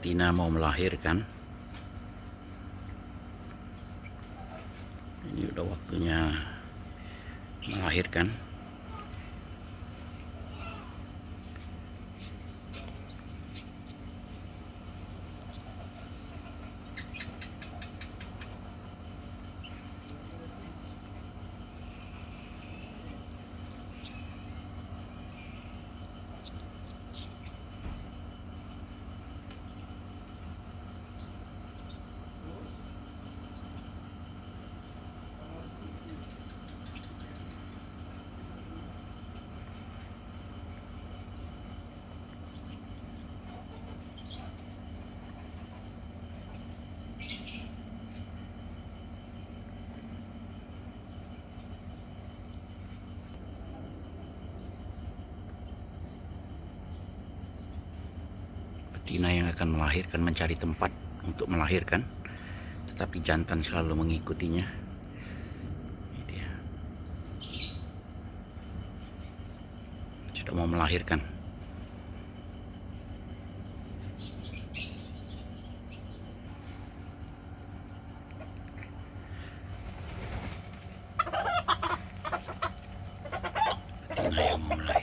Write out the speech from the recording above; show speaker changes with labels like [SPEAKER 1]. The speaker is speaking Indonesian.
[SPEAKER 1] Tina mau melahirkan. Ini udah waktunya melahirkan betina yang akan melahirkan mencari tempat untuk melahirkan. Tetapi jantan selalu mengikutinya. Gitu ya. Sudah mau melahirkan. Betina yang mau melahirkan